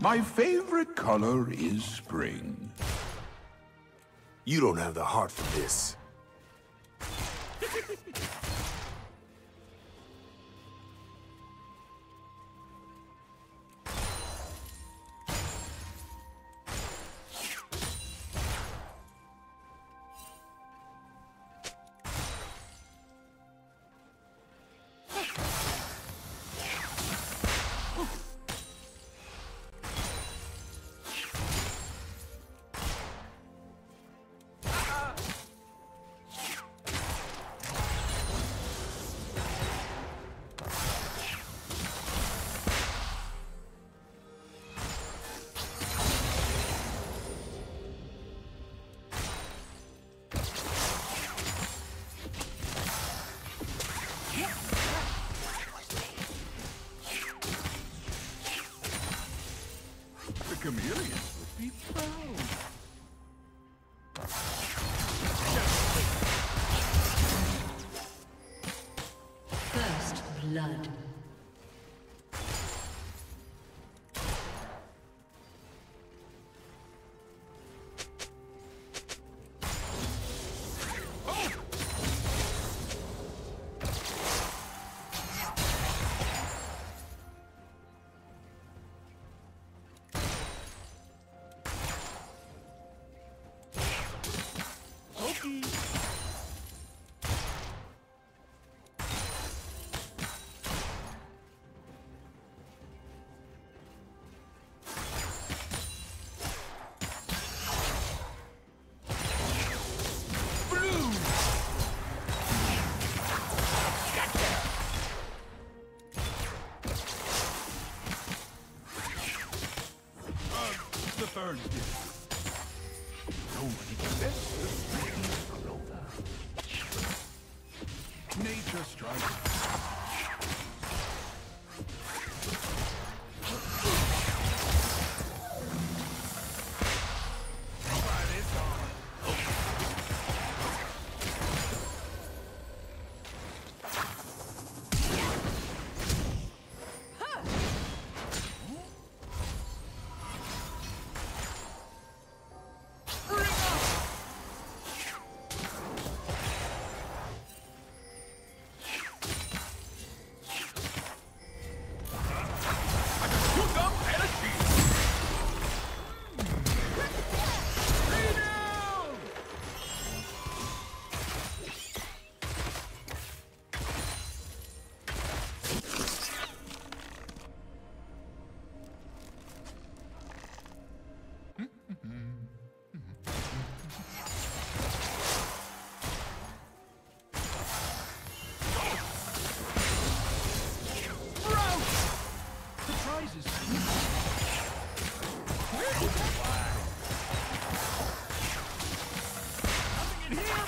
My favorite color is spring. You don't have the heart for this. The Ferns it. Here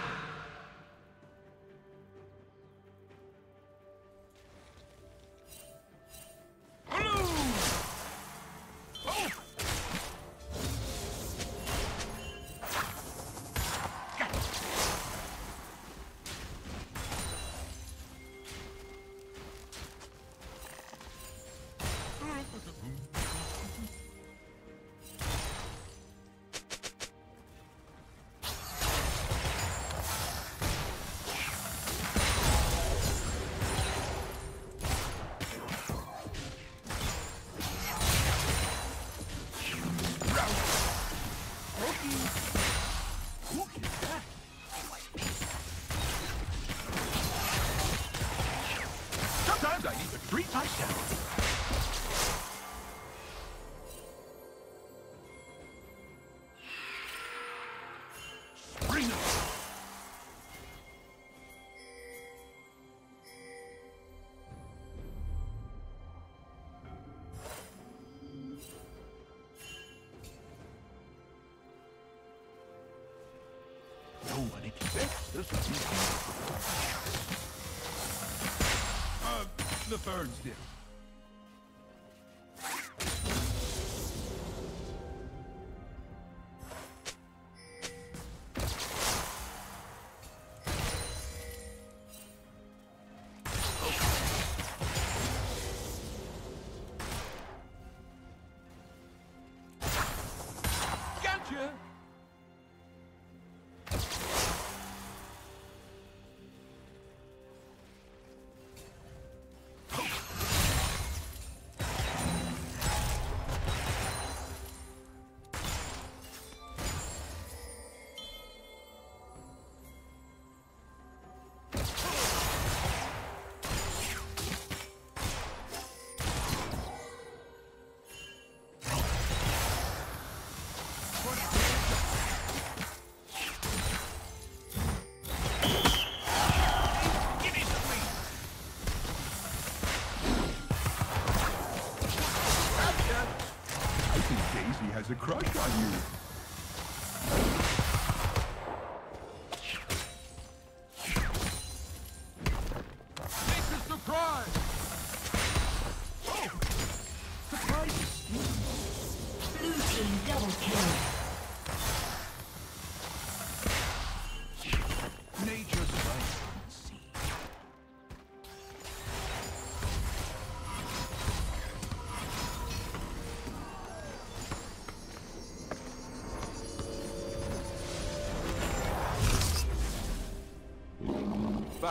the birds did. on you.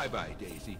Bye-bye, Daisy.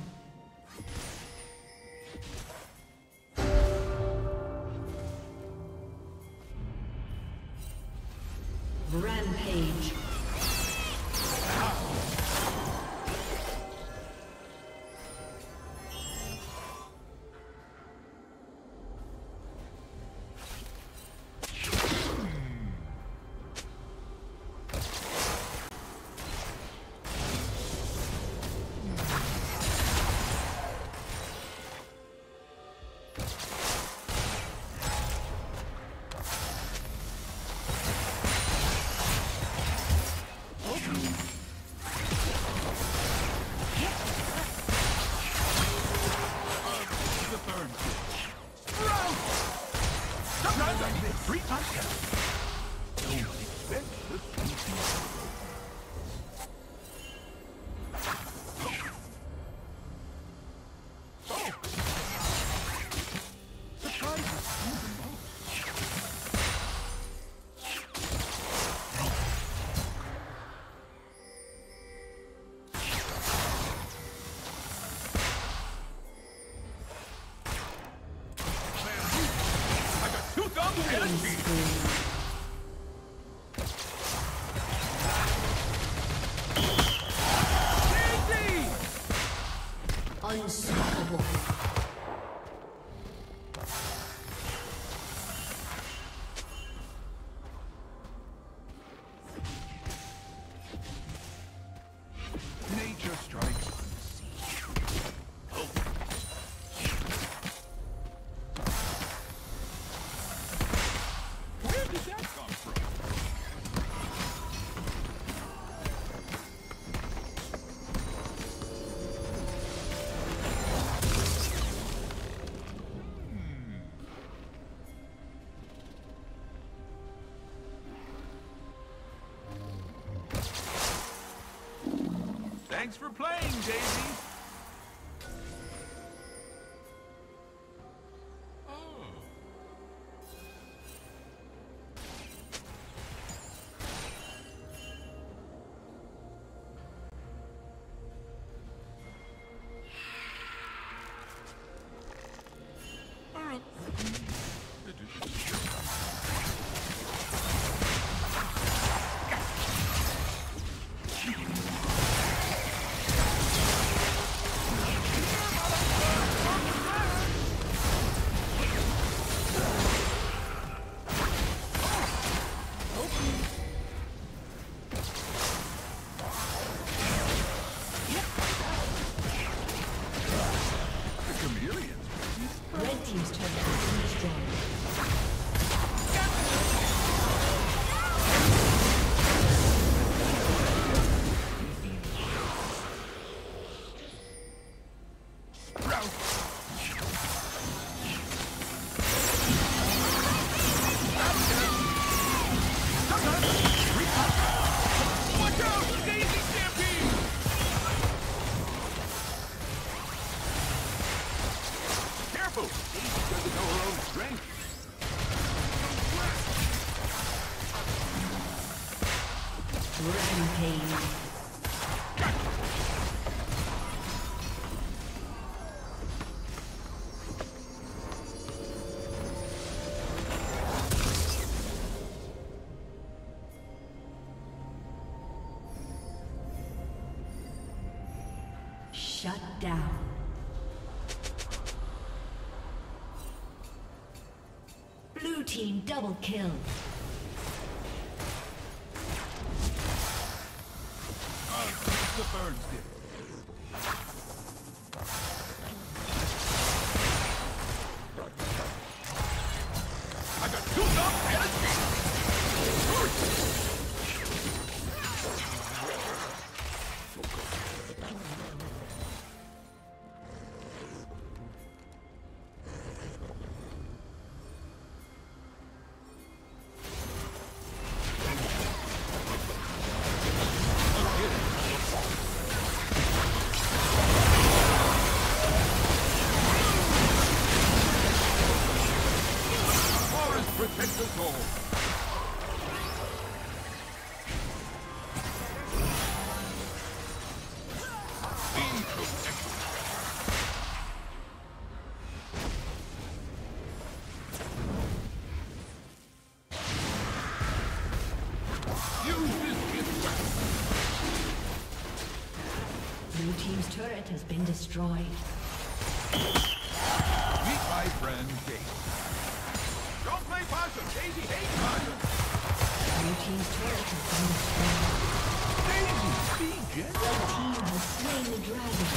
Thanks for playing, Daisy. Careful! Daisy doesn't know her own strength. Rampage. Double Blue team's turret has been destroyed. Meet my friend Daisy. Don't play possum! Daisy hates possum! Blue team's turret has been destroyed. Daisy, be gentle. Red team has slain the dragon.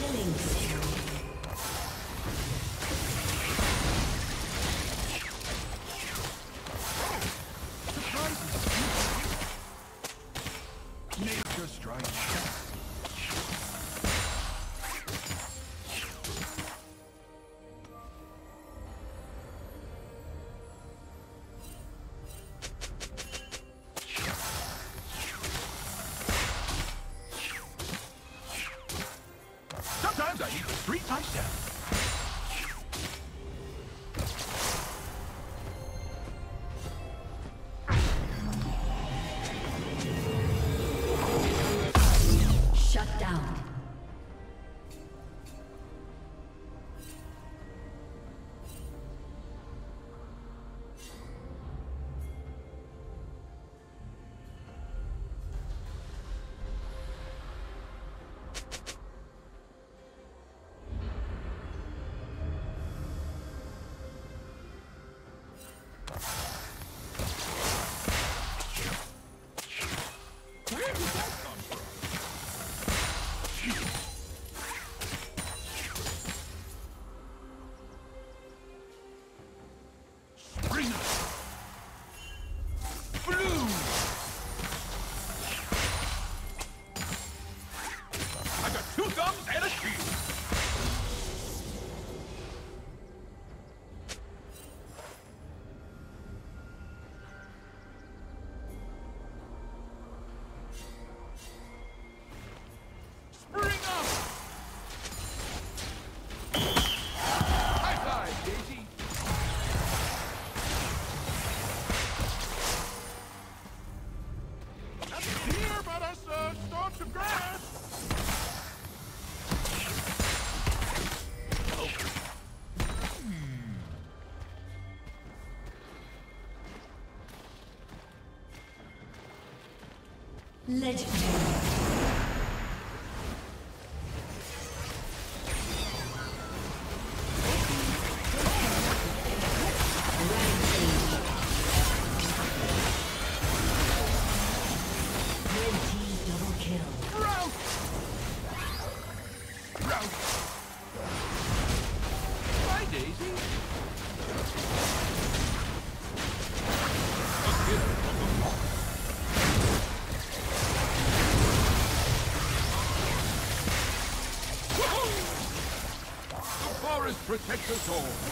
Killing three touchdowns. Legendary. protect us all.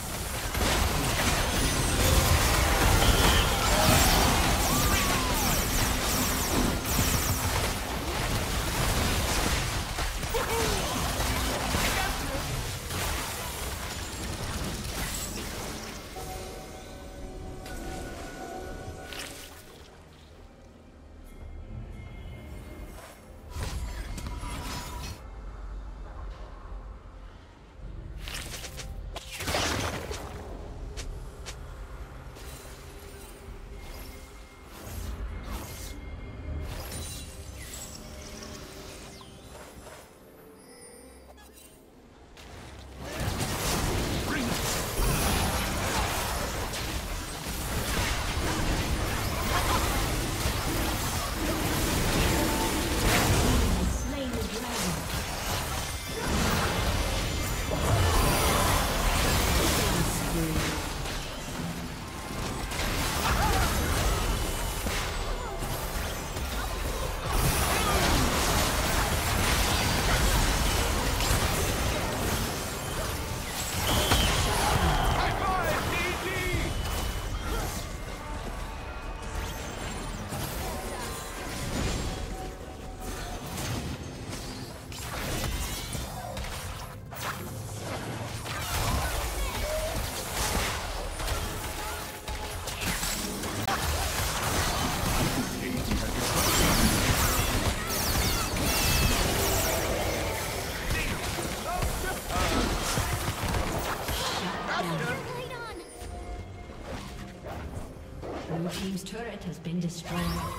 Has been destroyed.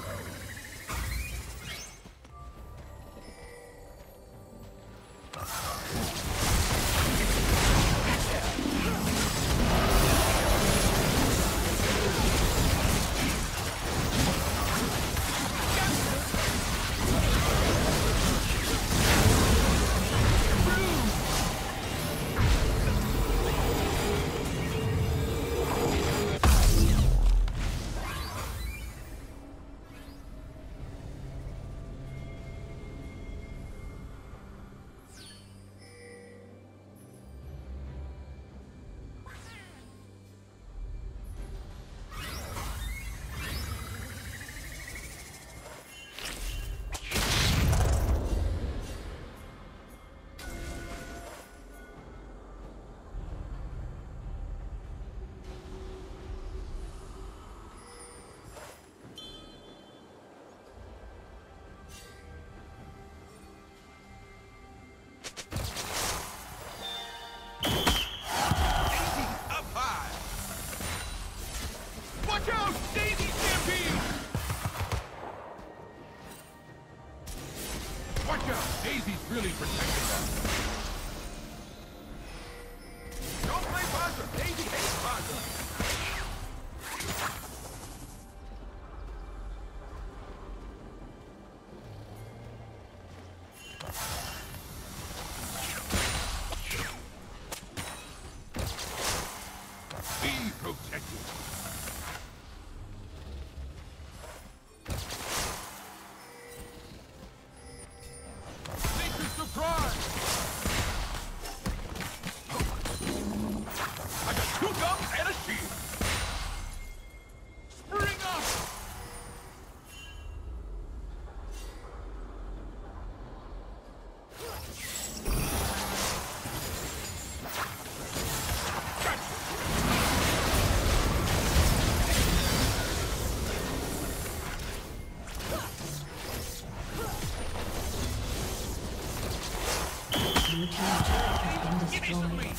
Destroyed.